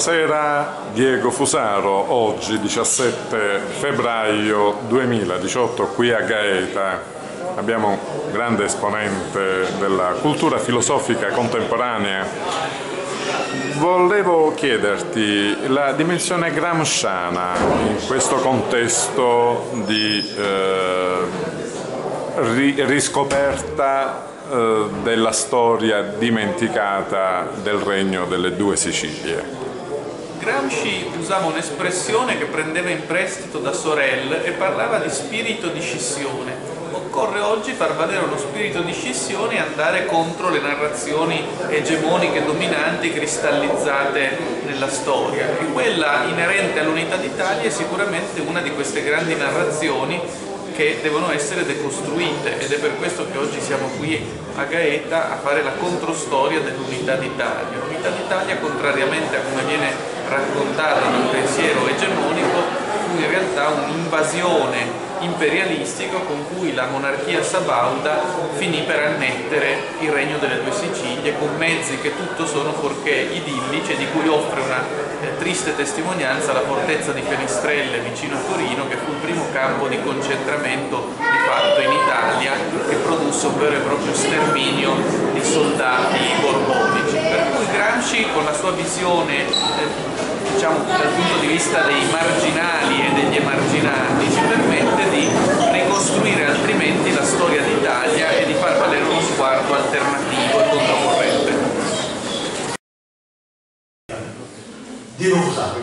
buonasera. Diego Fusaro, oggi 17 febbraio 2018 qui a Gaeta. Abbiamo un grande esponente della cultura filosofica contemporanea. Volevo chiederti la dimensione gramsciana in questo contesto di eh, riscoperta eh, della storia dimenticata del regno delle due Sicilie. Gramsci usava un'espressione che prendeva in prestito da Sorel e parlava di spirito di scissione. Occorre oggi far valere lo spirito di scissione e andare contro le narrazioni egemoniche dominanti cristallizzate nella storia. E quella inerente all'unità d'Italia è sicuramente una di queste grandi narrazioni che devono essere decostruite ed è per questo che oggi siamo qui a Gaeta a fare la controstoria dell'unità d'Italia. L'unità d'Italia, contrariamente a come viene raccontata dal pensiero egemonico, fu in realtà un'invasione imperialistica con cui la monarchia sabauda finì per annettere il regno delle due Sicilie con mezzi che tutto sono fuorché idillici e di cui offre una eh, triste testimonianza la fortezza di Fenestrelle vicino a Torino che fu il primo campo di concentramento di fatto in Italia che produsse un vero e proprio sterminio di soldati borbonici. Per cui Gramsci con la sua visione eh, diciamo, dal punto di vista dei marginali e degli emarginati ci permette di ricostruire altrimenti la storia d'Italia e di far valere uno sguardo alternativo e controcorrente. Diego Fusaro.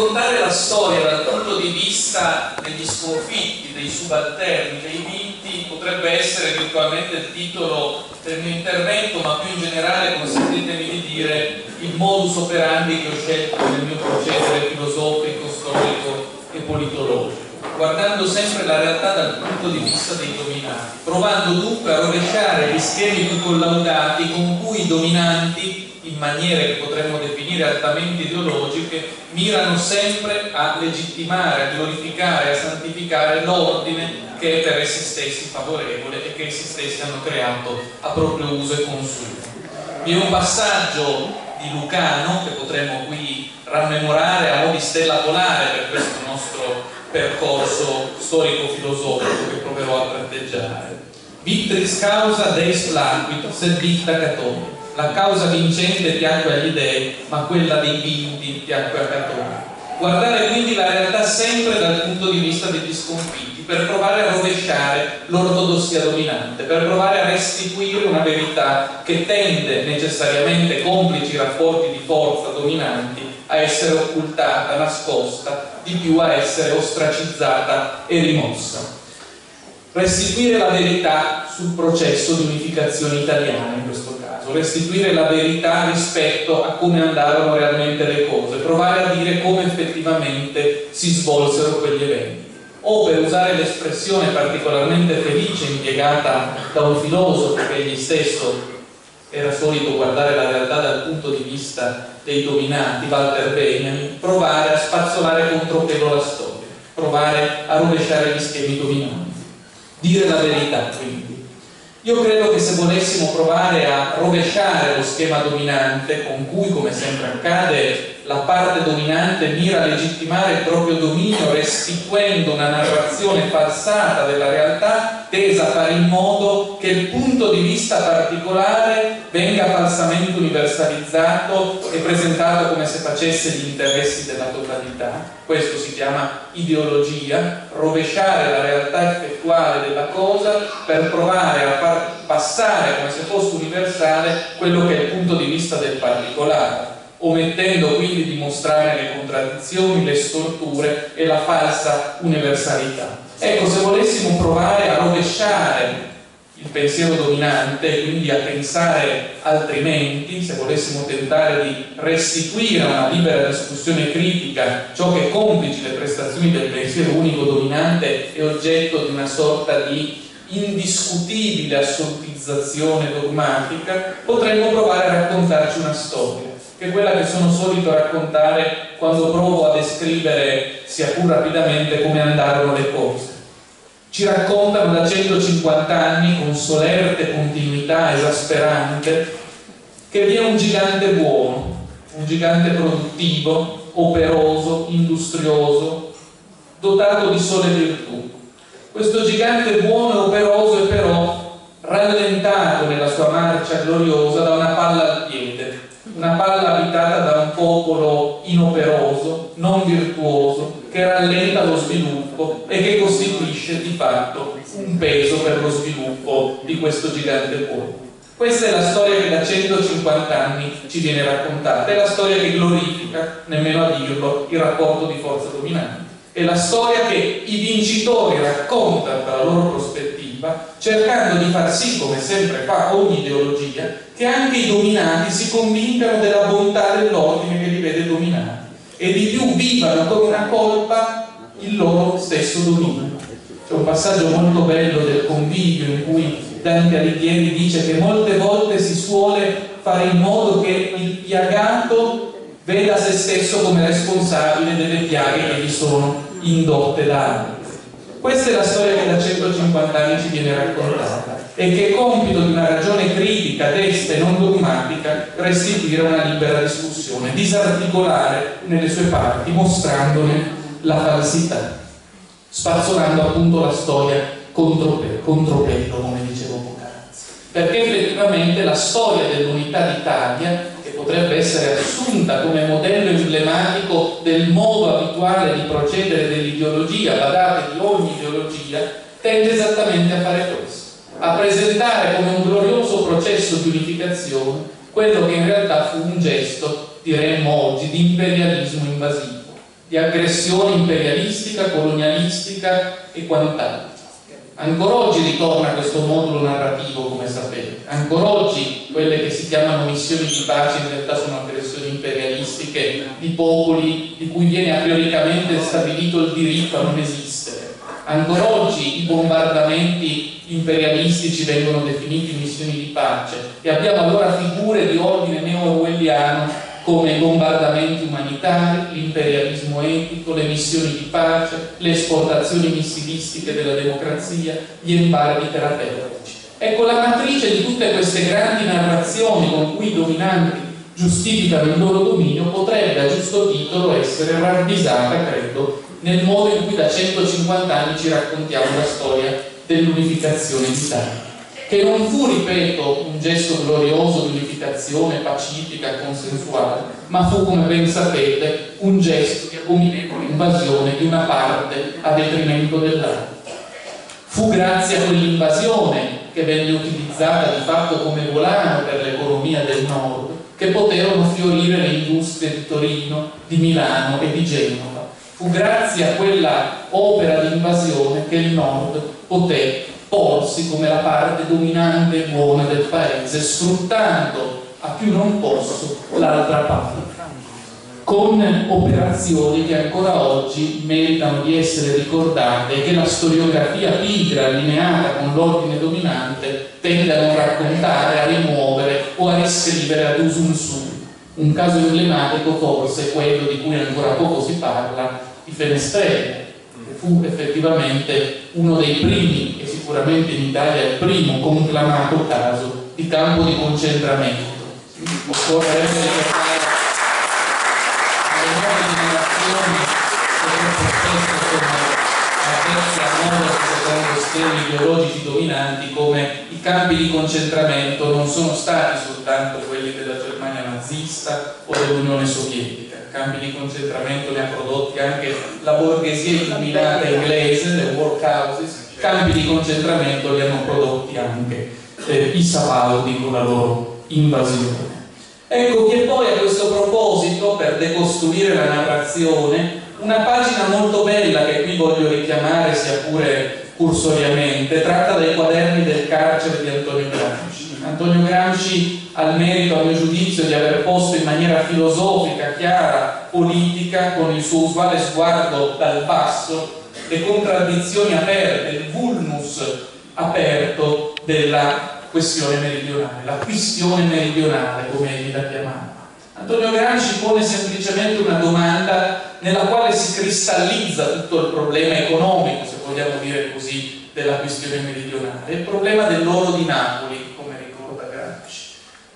Raccontare la storia dal punto di vista degli sconfitti, dei subalterni, dei vinti potrebbe essere virtualmente il titolo del mio intervento, ma più in generale consentitemi di dire il modus operandi che ho scelto nel mio procedere filosofico, storico e politologico guardando sempre la realtà dal punto di vista dei dominati, provando dunque a rovesciare gli schemi più collaudati con cui i dominanti in maniere che potremmo definire altamente ideologiche, mirano sempre a legittimare, a glorificare, a santificare l'ordine che è per essi stessi favorevole e che essi stessi hanno creato a proprio uso e consumo. Vi è un passaggio di Lucano che potremmo qui rammemorare a mo' di stella polare per questo nostro percorso storico-filosofico che proverò a tratteggiare. Victris causa deis placuit, sed victa catone la causa vincente piacque agli dei, ma quella dei vinti piacque a Catone. Guardare quindi la realtà sempre dal punto di vista degli sconfitti, per provare a rovesciare l'ortodossia dominante, per provare a restituire una verità che tende necessariamente, complici rapporti di forza dominanti, a essere occultata, nascosta, di più a essere ostracizzata e rimossa restituire la verità sul processo di unificazione italiana in questo caso, restituire la verità rispetto a come andarono realmente le cose, provare a dire come effettivamente si svolsero quegli eventi. O per usare l'espressione particolarmente felice impiegata da un filosofo che egli stesso era solito guardare la realtà dal punto di vista dei dominati, Walter Benjamin, provare a spazzolare contro pelo la storia, provare a rovesciare gli schemi dominanti dire la verità quindi. Io credo che se volessimo provare a rovesciare lo schema dominante con cui, come sempre accade, la parte dominante mira a legittimare il proprio dominio restituendo una narrazione falsata della realtà tesa a fare in modo che il punto di vista particolare venga falsamente universalizzato e presentato come se facesse gli interessi della totalità. Questo si chiama ideologia, rovesciare la realtà effettuale della cosa per provare a far passare come se fosse universale quello che è il punto di vista del particolare omettendo quindi di mostrare le contraddizioni, le storture e la falsa universalità. Ecco, se volessimo provare a rovesciare il pensiero dominante quindi a pensare altrimenti, se volessimo tentare di restituire a una libera discussione critica ciò che complici le prestazioni del pensiero unico dominante è oggetto di una sorta di indiscutibile assolutizzazione dogmatica, potremmo provare a raccontarci una storia che è quella che sono solito raccontare quando provo a descrivere, sia pur rapidamente, come andarono le cose. Ci raccontano da 150 anni con solerte continuità esasperante che vi è un gigante buono, un gigante produttivo, operoso, industrioso, dotato di sole virtù. Questo gigante buono e operoso è però rallentato nella sua marcia gloriosa da una palla al piede, una palla abitata da un popolo inoperoso, non virtuoso, che rallenta lo sviluppo e che costituisce di fatto un peso per lo sviluppo di questo gigante buono. Questa è la storia che da 150 anni ci viene raccontata, è la storia che glorifica, nemmeno a dirlo, il rapporto di forza dominante. È la storia che i vincitori raccontano dalla loro prospettiva, cercando di far sì, come sempre fa ogni ideologia, che anche i dominati si convincano della bontà dell'ordine che li vede dominati e di più vivano come una colpa il loro stesso dominio. C'è un passaggio molto bello del convivio in cui Dante Alighieri dice che molte volte si suole fare in modo che il piagato veda se stesso come responsabile delle piaghe che gli sono indotte da altri. Questa è la storia che da 150 anni ci viene raccontata e che è compito di una ragione critica, desta e non dogmatica restituire una libera discussione, disarticolare nelle sue parti, mostrandone la falsità, spazzolando appunto la storia contropello, come dicevo poc'anzi. Perché effettivamente la storia dell'unità d'Italia, che potrebbe essere assunta come modello emblematico del modo abituale di procedere dell'ideologia, badate di ogni ideologia, tende esattamente a fare questo, a presentare come un glorioso processo di unificazione quello che in realtà fu un gesto, diremmo oggi, di imperialismo invasivo, di aggressione imperialistica, colonialistica e quant'altro. Ancora oggi ritorna questo modulo narrativo, come sapete. Ancora oggi quelle che si chiamano missioni di pace in realtà sono aggressioni imperialistiche di popoli di cui viene a prioricamente stabilito il diritto a non esistere. Ancora oggi i bombardamenti imperialistici vengono definiti missioni di pace e abbiamo allora figure di ordine neo-orwelliano come i bombardamenti umanitari, l'imperialismo etico, le missioni di pace, le esportazioni missilistiche della democrazia, gli embarghi terapeutici. Ecco, la matrice di tutte queste grandi narrazioni con cui i dominanti giustificano il loro dominio potrebbe a giusto titolo essere ravvisata, credo, nel modo in cui da 150 anni ci raccontiamo la storia dell'unificazione d'Italia che non fu, ripeto, un gesto glorioso di unificazione pacifica, consensuale, ma fu, come ben sapete, un gesto di abominevole invasione di una parte a detrimento dell'altra. Fu grazie a quell'invasione che venne utilizzata di fatto come volano per l'economia del nord che poterono fiorire le industrie di Torino, di Milano e di Genova. Fu grazie a quella opera di invasione che il nord poté porsi come la parte dominante e buona del paese, sfruttando a più non posso l'altra parte, con operazioni che ancora oggi meritano di essere ricordate e che la storiografia pigra allineata con l'ordine dominante tende a non raccontare, a rimuovere o a riscrivere ad usum su. Un caso emblematico forse quello di cui ancora poco si parla, i fenestrelli, che fu effettivamente uno dei primi sicuramente in Italia il primo conclamato caso di campo di concentramento. Occorrerebbe ricordare alle nuove generazioni che troppo spesso sono avverse a nuove secondo schemi ideologici dominanti come i campi di concentramento non sono stati soltanto quelli della Germania nazista o dell'Unione Sovietica. Campi di concentramento ne ha prodotti anche la borghesia illuminata inglese, le workhouses, campi di concentramento li hanno prodotti anche eh, i Sabaudi con la loro invasione. Ecco che poi a questo proposito, per decostruire la narrazione, una pagina molto bella che qui voglio richiamare, sia pure cursoriamente, tratta dai quaderni del carcere di Antonio Gramsci. Antonio Gramsci ha il merito, a mio giudizio, di aver posto in maniera filosofica, chiara, politica, con il suo usuale sguardo dal basso, le contraddizioni aperte, il vulnus aperto della questione meridionale, la questione meridionale come egli la chiamava. Antonio Gramsci pone semplicemente una domanda nella quale si cristallizza tutto il problema economico, se vogliamo dire così, della questione meridionale, il problema dell'oro di Napoli.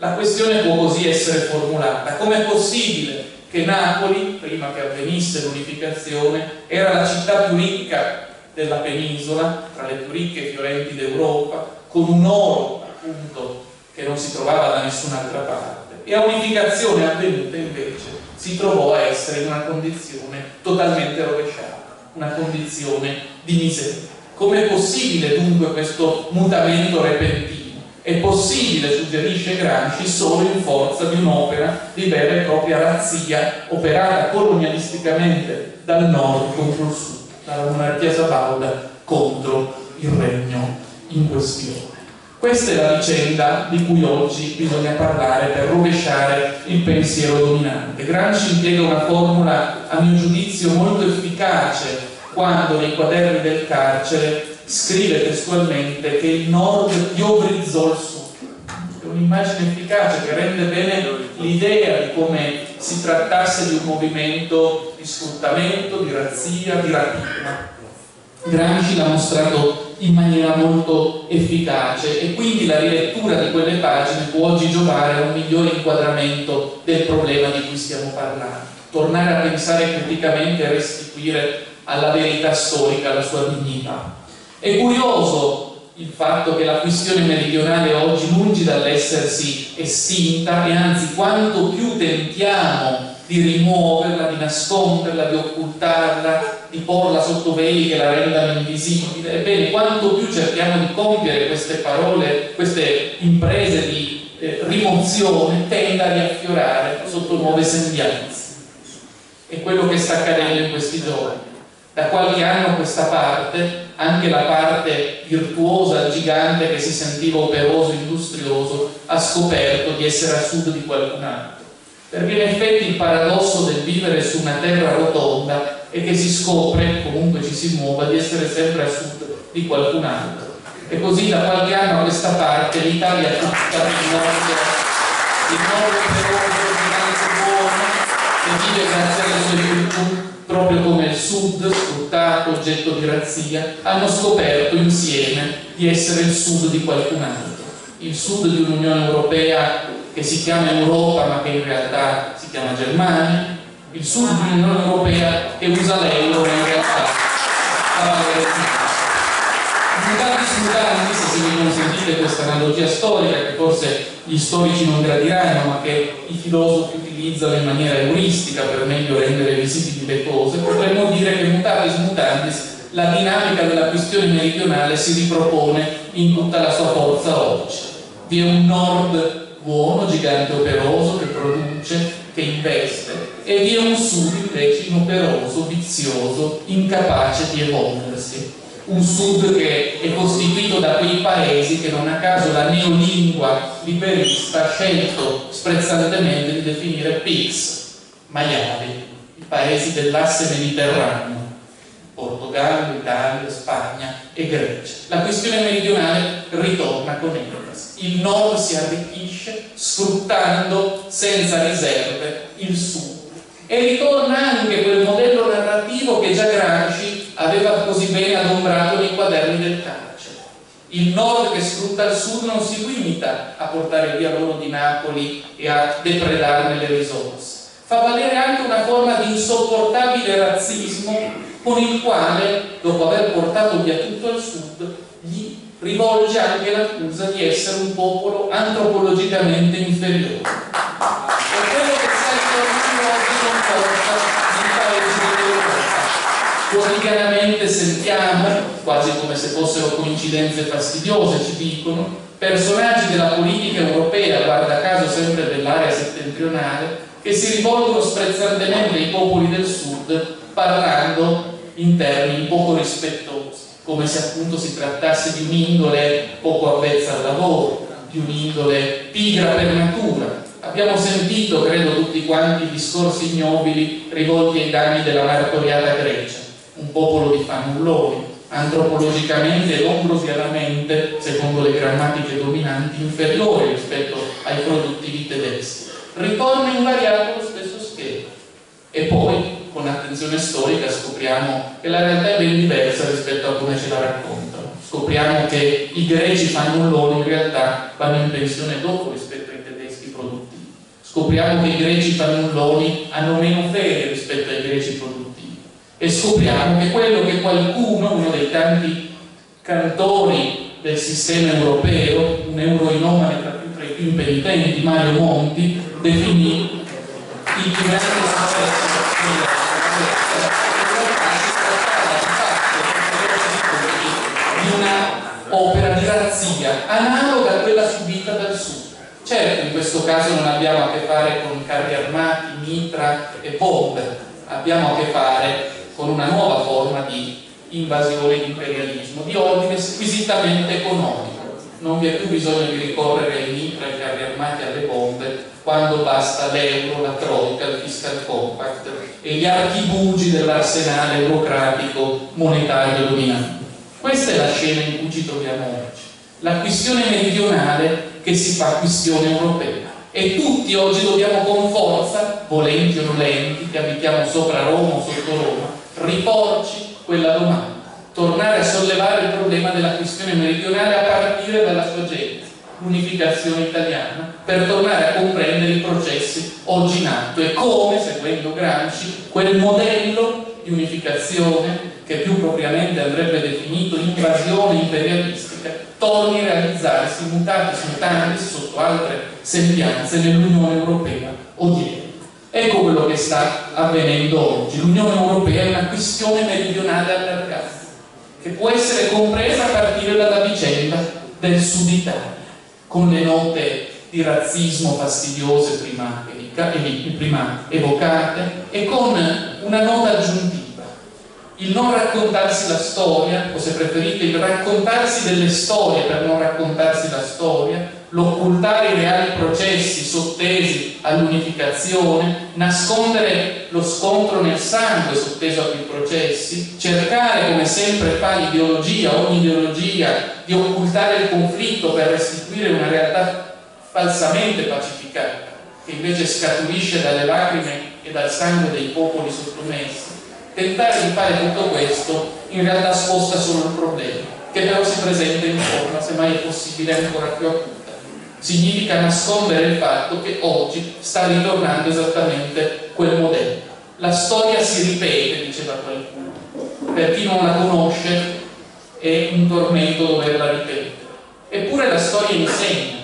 La questione può così essere formulata. Com'è possibile che Napoli, prima che avvenisse l'unificazione, era la città più ricca della penisola, tra le più ricche e fiorenti d'Europa, con un oro appunto che non si trovava da nessun'altra parte e a unificazione avvenuta invece si trovò a essere in una condizione totalmente rovesciata, una condizione di miseria. Com'è possibile dunque questo mutamento repentino? È possibile, suggerisce Gramsci, solo in forza di un'opera di vera e propria razzia operata colonialisticamente dal nord contro il sud, dalla monarchia sabauda contro il regno in questione. Questa è la vicenda di cui oggi bisogna parlare per rovesciare il pensiero dominante. Gramsci impiega una formula, a mio giudizio, molto efficace quando nei quaderni del carcere scrive testualmente che il nord piovrizzò il sud. È un'immagine efficace che rende bene l'idea di come si trattasse di un movimento di sfruttamento, di razzia, di rapina. Gramsci l'ha mostrato in maniera molto efficace e quindi la rilettura di quelle pagine può oggi giovare a un migliore inquadramento del problema di cui stiamo parlando. Tornare a pensare criticamente e restituire alla verità storica la sua dignità. È curioso il fatto che la questione meridionale oggi lungi dall'essersi estinta e anzi quanto più tentiamo di rimuoverla, di nasconderla, di occultarla, di porla sotto veli che la rendano invisibile. Ebbene, quanto più cerchiamo di compiere queste parole, queste imprese di eh, rimozione, tende a riaffiorare sotto nuove sembianze. È quello che sta accadendo in questi giorni. Da qualche anno a questa parte, anche la parte virtuosa, gigante che si sentiva operoso, industrioso, ha scoperto di essere a sud di qualcun altro perché in effetti il paradosso del vivere su una terra rotonda è che si scopre, comunque ci si muova, di essere sempre a sud di qualcun altro. E così da qualche anno a questa parte l'Italia tutta, il nord, il nord peroso, ordinanze buone, che vive grazie alle sue virtù, proprio come il sud, sfruttato, oggetto di razzia, hanno scoperto insieme di essere il sud di qualcun altro. Il sud di un'Unione Europea che si chiama Europa ma che in realtà si chiama Germania, il sud dell'Unione Europea che usa l'euro ma in realtà la valore Mutatis mutandis, se mi consentite questa analogia storica che forse gli storici non gradiranno ma che i filosofi utilizzano in maniera euristica per meglio rendere visibili le cose, potremmo dire che mutatis mutandis la dinamica della questione meridionale si ripropone in tutta la sua forza oggi. Vi è un nord buono, gigante operoso che produce, che investe e vi è un sud invece inoperoso, vizioso, incapace di evolversi. Un sud che è costituito da quei paesi che non a caso la neolingua liberista ha scelto sprezzantemente di definire PIX, maiali, i paesi dell'asse mediterraneo Portogallo, Italia, Spagna e Grecia. La questione meridionale ritorna con enfasi. Il nord si arricchisce sfruttando senza riserve il sud. E ritorna anche quel modello narrativo che già Gramsci aveva così bene adombrato nei quaderni del carcere. Il nord che sfrutta il sud non si limita a portare via l'oro di Napoli e a depredarne le risorse. Fa valere anche una forma di insopportabile razzismo con il quale, dopo aver portato via tutto il sud, gli rivolge anche l'accusa di essere un popolo antropologicamente inferiore. È quello che sempre oggi comporta i paesi dell'Europa. Quotidianamente sentiamo, quasi come se fossero coincidenze fastidiose, ci dicono, personaggi della politica europea, guarda caso sempre dell'area settentrionale, che si rivolgono sprezzantemente ai popoli del sud parlando in termini poco rispettosi, come se appunto si trattasse di un'indole poco avvezza al lavoro, di un'indole pigra per natura. Abbiamo sentito, credo tutti quanti, discorsi ignobili rivolti ai danni della martoriata Grecia, un popolo di fannulloni, antropologicamente e ombrosianamente, secondo le grammatiche dominanti, inferiore rispetto ai produttivi tedeschi. ritorna invariato lo stesso schema. E poi, con attenzione storica, scopriamo che la realtà è ben diversa rispetto a come ce la raccontano. Scopriamo che i greci fannulloni in realtà vanno in pensione dopo rispetto ai tedeschi produttivi. Scopriamo che i greci fannulloni hanno meno ferie rispetto ai greci produttivi. E scopriamo che quello che qualcuno, uno dei tanti cantori del sistema europeo, un euroinomane tra, tra i più impenitenti, Mario Monti, definì il successo di una di razzia analoga a quella subita dal sud. Certo, in questo caso non abbiamo a che fare con carri armati, mitra e bombe, abbiamo a che fare con una nuova forma di invasione di imperialismo, di ordine squisitamente economico. Non vi è più bisogno di ricorrere ai mitra, ai carri armati, alle bombe, quando basta l'euro, la troika, il fiscal compact e gli archibugi dell'arsenale eurocratico monetario dominante. Questa è la scena in cui ci troviamo oggi. La questione meridionale che si fa questione europea. E tutti oggi dobbiamo con forza, volenti o nolenti, che abitiamo sopra Roma o sotto Roma, riporci quella domanda. Tornare a sollevare il problema della questione meridionale a partire dalla sua gente l'unificazione italiana per tornare a comprendere i processi oggi in atto e come, seguendo Gramsci, quel modello di unificazione che più propriamente andrebbe definito invasione imperialistica torni a realizzarsi mutatis mutandis sotto altre sembianze nell'Unione Europea odierna. Ecco quello che sta avvenendo oggi. L'Unione Europea è una questione meridionale allargata, che può essere compresa a partire dalla vicenda del Sud Italia con le note di razzismo fastidiose prima, prima evocate e con una nota aggiuntiva il non raccontarsi la storia, o se preferite il raccontarsi delle storie per non raccontarsi la storia, l'occultare i reali processi sottesi all'unificazione, nascondere lo scontro nel sangue sotteso a quei processi, cercare come sempre fa l'ideologia, ogni ideologia, di occultare il conflitto per restituire una realtà falsamente pacificata, che invece scaturisce dalle lacrime e dal sangue dei popoli sottomessi. Tentare di fare tutto questo in realtà sposta solo il problema, che però si presenta in forma, se mai è possibile, ancora più acuta significa nascondere il fatto che oggi sta ritornando esattamente quel modello. La storia si ripete, diceva qualcuno. Per chi non la conosce è un tormento doverla ripetere. Eppure la storia insegna,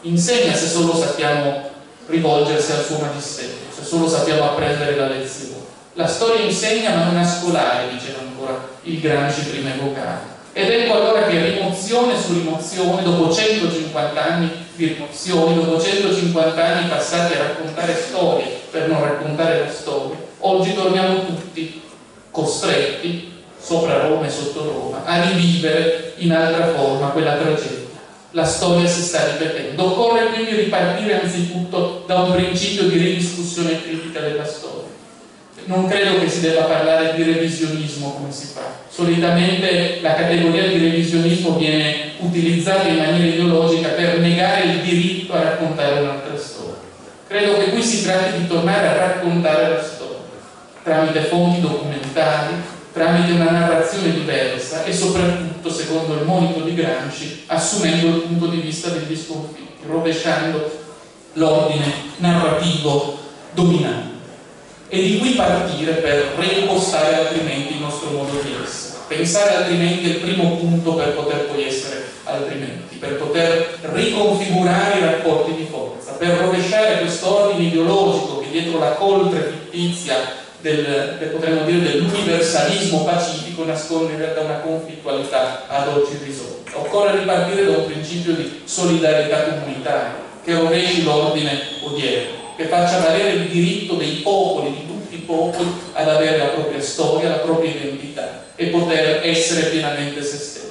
insegna se solo sappiamo rivolgersi al suo magistero, se solo sappiamo apprendere la lezione. La storia insegna ma non a scolare, diceva ancora il Gramsci prima evocato. Ed ecco allora che rimozione su rimozione, dopo 150 anni di rimozioni, dopo 150 anni passati a raccontare storie per non raccontare la storia, oggi torniamo tutti costretti, sopra Roma e sotto Roma, a rivivere in altra forma quella tragedia. La storia si sta ripetendo. Occorre quindi ripartire anzitutto da un principio di ridiscussione critica della storia non credo che si debba parlare di revisionismo come si fa. Solitamente la categoria di revisionismo viene utilizzata in maniera ideologica per negare il diritto a raccontare un'altra storia. Credo che qui si tratti di tornare a raccontare la storia tramite fonti documentali, tramite una narrazione diversa e soprattutto, secondo il monito di Gramsci, assumendo il punto di vista degli sconfitti, rovesciando l'ordine narrativo dominante e di qui partire per reimpostare altrimenti il nostro modo di essere. Pensare altrimenti è il primo punto per poter poi essere altrimenti, per poter riconfigurare i rapporti di forza, per rovesciare quest'ordine ideologico che dietro la coltre fittizia del, potremmo dire, dell'universalismo pacifico nasconde in realtà una conflittualità ad oggi irrisolta. Occorre ripartire da un principio di solidarietà comunitaria che rovesci l'ordine odierno che faccia valere il diritto dei popoli, di tutti i popoli, ad avere la propria storia, la propria identità e poter essere pienamente se stessi.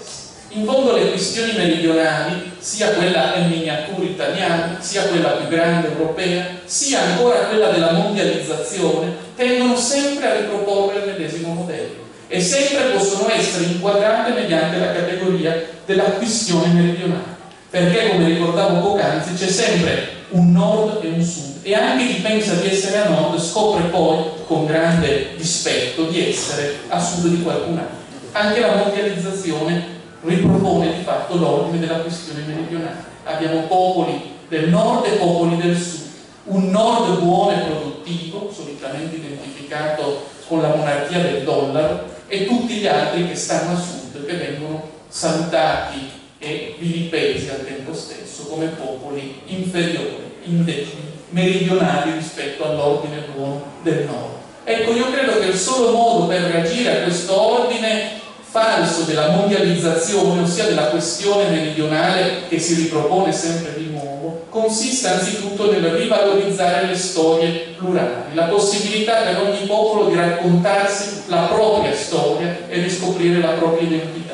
In fondo le questioni meridionali, sia quella in miniatura italiana, sia quella più grande europea, sia ancora quella della mondializzazione, tendono sempre a riproporre il medesimo modello e sempre possono essere inquadrate mediante la categoria della questione meridionale. Perché, come ricordavo poc'anzi, c'è sempre un nord e un sud e anche chi pensa di essere a nord scopre poi con grande dispetto di essere a sud di qualcun altro. Anche la mondializzazione ripropone di fatto l'ordine della questione meridionale. Abbiamo popoli del nord e popoli del sud. Un nord buono e produttivo, solitamente identificato con la monarchia del dollaro, e tutti gli altri che stanno a sud, che vengono salutati e vilipesi al tempo stesso come popoli inferiori, indegni, meridionali rispetto all'ordine buono del nord. Ecco, io credo che il solo modo per reagire a questo ordine falso della mondializzazione, ossia della questione meridionale che si ripropone sempre di nuovo, consiste anzitutto nel rivalorizzare le storie plurali, la possibilità per ogni popolo di raccontarsi la propria storia e riscoprire la propria identità.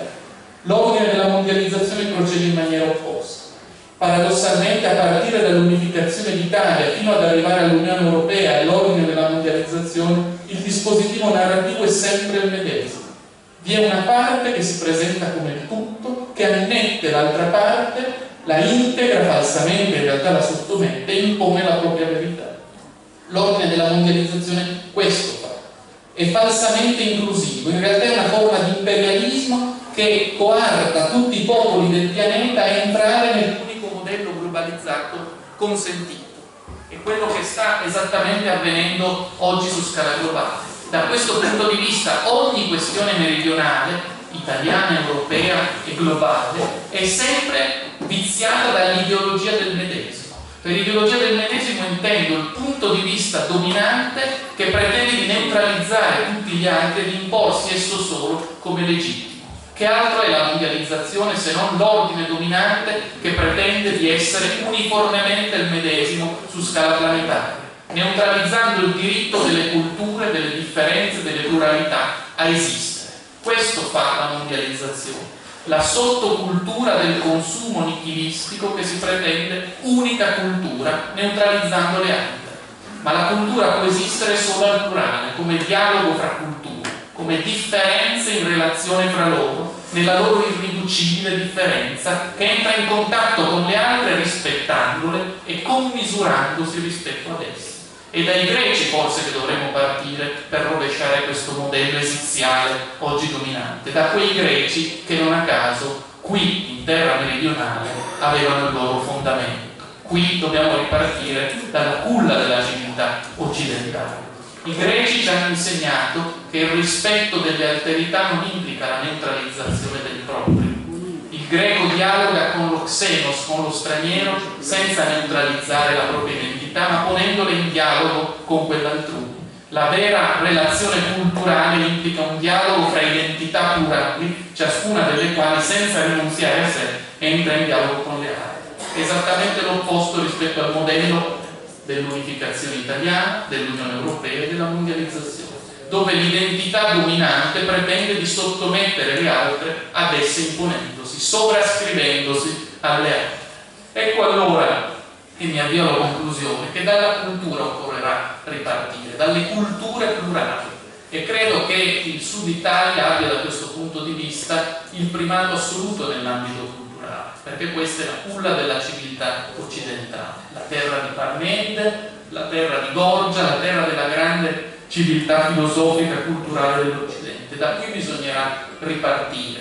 L'ordine della mondializzazione procede in maniera opposta. Paradossalmente, a partire dall'unificazione d'Italia fino ad arrivare all'Unione Europea e l'ordine della mondializzazione, il dispositivo narrativo è sempre il medesimo vi è una parte che si presenta come il tutto, che annette l'altra parte, la integra falsamente, in realtà la sottomette e impone la propria verità. L'ordine della mondializzazione questo fa. È falsamente inclusivo, in realtà è una forma di imperialismo che coarta tutti i popoli del pianeta a entrare nell'unico modello globalizzato consentito. È quello che sta esattamente avvenendo oggi su scala globale da questo punto di vista ogni questione meridionale, italiana, europea e globale, è sempre viziata dall'ideologia del medesimo. Per ideologia del medesimo intendo il punto di vista dominante che pretende di neutralizzare tutti gli altri e di imporsi esso solo come legittimo. Che altro è la mondializzazione se non l'ordine dominante che pretende di essere uniformemente il medesimo su scala planetaria? neutralizzando il diritto delle culture, delle differenze, delle pluralità a esistere. Questo fa la mondializzazione, la sottocultura del consumo nichilistico che si pretende unica cultura, neutralizzando le altre. Ma la cultura può esistere solo al plurale, come dialogo fra culture, come differenze in relazione fra loro, nella loro irriducibile differenza, che entra in contatto con le altre rispettandole e commisurandosi rispetto ad esse. E dai greci forse che dovremmo partire per rovesciare questo modello esiziale oggi dominante, da quei greci che non a caso qui in terra meridionale avevano il loro fondamento. Qui dobbiamo ripartire dalla culla della civiltà occidentale. I greci ci hanno insegnato che il rispetto delle alterità non implica la neutralizzazione del proprio, greco dialoga con lo xenos, con lo straniero, senza neutralizzare la propria identità, ma ponendole in dialogo con quell'altrui. La vera relazione culturale implica un dialogo fra identità plurali, ciascuna delle quali, senza rinunziare a sé, entra in dialogo con le altre. Esattamente l'opposto rispetto al modello dell'unificazione italiana, dell'Unione Europea e della mondializzazione dove l'identità dominante pretende di sottomettere le altre ad esse imponendosi, sovrascrivendosi alle altre. Ecco allora, e mi avvio alla conclusione, che dalla cultura occorrerà ripartire, dalle culture plurali. E credo che il Sud Italia abbia da questo punto di vista il primato assoluto nell'ambito culturale, perché questa è la culla della civiltà occidentale, la terra di Parmenide, la terra di Gorgia, la terra della grande civiltà filosofica e culturale dell'Occidente. Da qui bisognerà ripartire.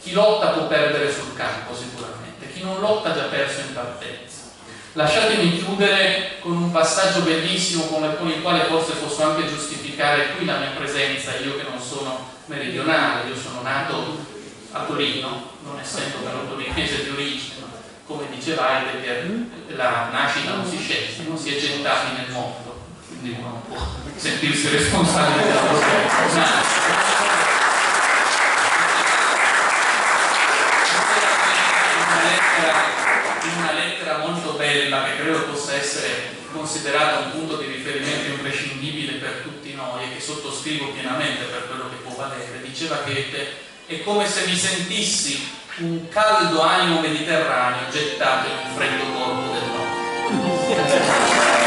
Chi lotta può perdere sul campo sicuramente, chi non lotta ha già perso in partenza. Lasciatemi chiudere con un passaggio bellissimo con il quale forse posso anche giustificare qui la mia presenza, io che non sono meridionale, io sono nato a Torino, non essendo però torinese di origine, ma come diceva Heidegger, la nascita non si sceglie, non si è gettati nel mondo quindi uno può sentirsi responsabile della propria in una lettera molto bella che credo possa essere considerata un punto di riferimento imprescindibile per tutti noi e che sottoscrivo pienamente per quello che può valere, diceva Goethe, è come se mi sentissi un caldo animo mediterraneo gettato in un freddo corpo del nord.